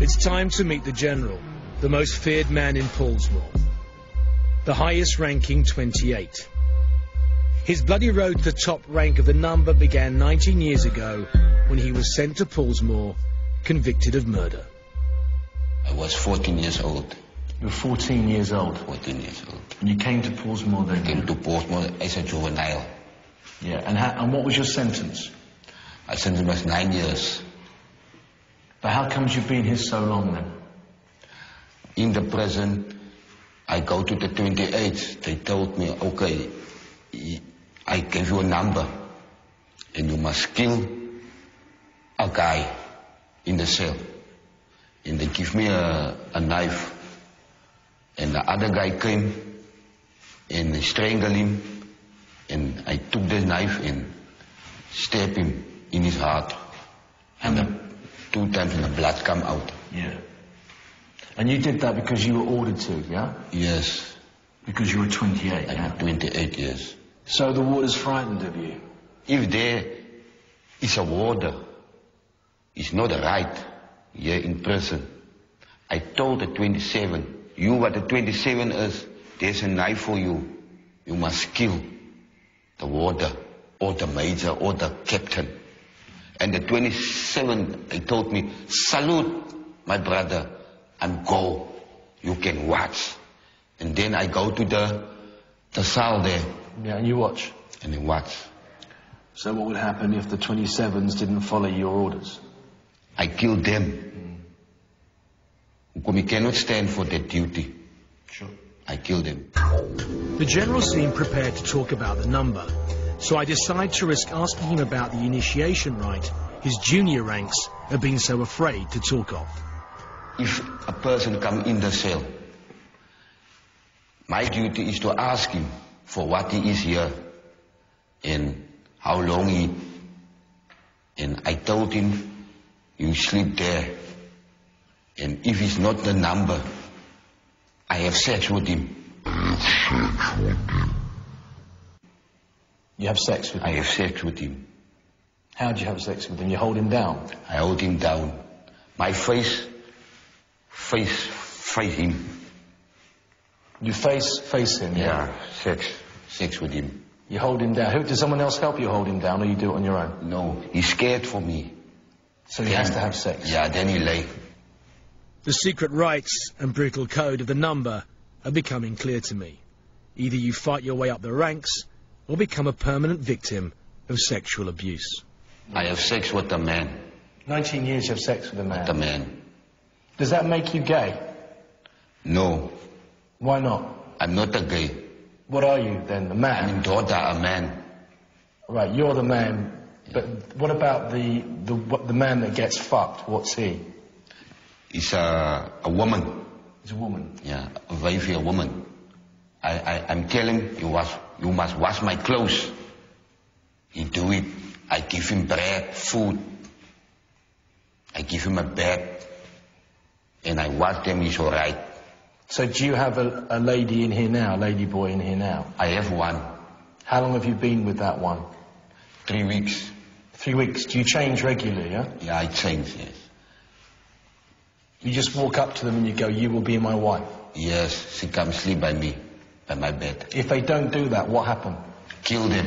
It's time to meet the General, the most feared man in Pollsmoor. The highest ranking 28. His bloody road to the top rank of the number began 19 years ago when he was sent to Pollsmoor, convicted of murder. I was 14 years old. You were 14 years old 14 years old. and you came to Pollsmoor then? Came to Pollsmoor as a juvenile. Yeah, and, how, and what was your sentence? My sentence was nine years. But how comes you've been here so long then? In the prison, I go to the 28th. They told me, okay, I give you a number and you must kill a guy in the cell. And they give me a, a knife. And the other guy came and they strangled him. And I took the knife and stabbed him in his heart. And the, two times and the blood come out. Yeah. And you did that because you were ordered to, yeah? Yes, Because you were 28, yeah? I'm 28 years. So the warder's frightened of you? If there is a warder, it's not a right here in prison. I told the 27, you what the 27 is, there's a knife for you. You must kill the warder or the major or the captain. And the 27, they told me, salute my brother and go. You can watch. And then I go to the, the cell there Yeah, and you watch. and I watch. So what would happen if the 27s didn't follow your orders? I killed them. Mm. Because we cannot stand for that duty. Sure. I killed them. The General seemed prepared to talk about the number, so I decide to risk asking him about the initiation rite his junior ranks have been so afraid to talk of. If a person come in the cell, my duty is to ask him for what he is here and how long he. And I told him, you sleep there. And if it's not the number, I have sex with him. Have sex with him? I have sex with him. How do you have sex with him? You hold him down. I hold him down. My face, face, face him. You face face him, yeah? Yeah, sex, sex with him. You hold him down. Who, does someone else help you hold him down, or you do it on your own? No, he's scared for me. So he has to have sex. Yeah, then he lay. The secret rites and brutal code of the number are becoming clear to me. Either you fight your way up the ranks or become a permanent victim of sexual abuse. I have sex with the man, 19 years you have sex with a the man. man. Does that make you gay? No, Why not? I'm not a gay. What are you then? The man? I'm man? in daughter, a man. Right, you're the man. But what about the, the, what, the man that gets fucked? What's he? He's a, a woman. He's a woman. Yeah, a wifey, a woman. I, I, I'm telling him, you, wash, you must wash my clothes. He do it. I give him bread, food. I give him a bed. And I wash them, he's alright. So do you have a, a lady in here now, a lady boy in here now? I have one, How long have you been with that one? three weeks. Three weeks. Do you change regularly, yeah? Yeah, I change, yes. You just walk up to them and you go, you will be my wife. Yes, she come sleep by me, by my bed. If they don't do that, what happened? Killed them.